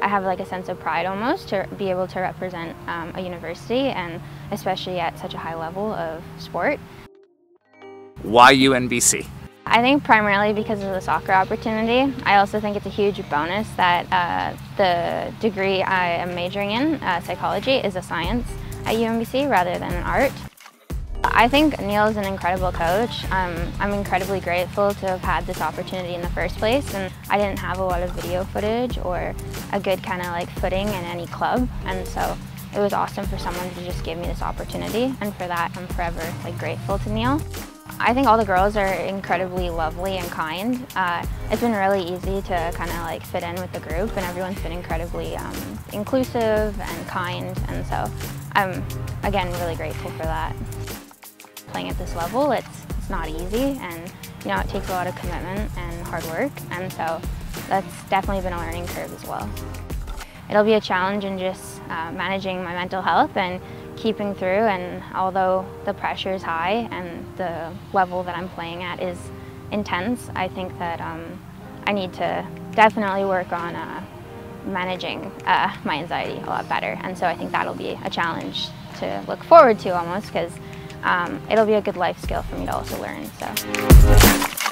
I have like a sense of pride almost to be able to represent um, a university and especially at such a high level of sport. Why UNBC? I think primarily because of the soccer opportunity. I also think it's a huge bonus that uh, the degree I am majoring in, uh, psychology, is a science at UNBC rather than an art. I think Neil is an incredible coach. Um, I'm incredibly grateful to have had this opportunity in the first place and I didn't have a lot of video footage or a good kind of like footing in any club and so it was awesome for someone to just give me this opportunity and for that I'm forever like grateful to Neil. I think all the girls are incredibly lovely and kind. Uh, it's been really easy to kind of like fit in with the group and everyone's been incredibly um, inclusive and kind and so I'm again really grateful for that. Playing at this level, it's, it's not easy and you know it takes a lot of commitment and hard work and so that's definitely been a learning curve as well. It'll be a challenge in just uh, managing my mental health and keeping through and although the pressure is high and the level that I'm playing at is intense, I think that um, I need to definitely work on uh, managing uh, my anxiety a lot better and so I think that'll be a challenge to look forward to almost because um, it'll be a good life skill for me to also learn. So.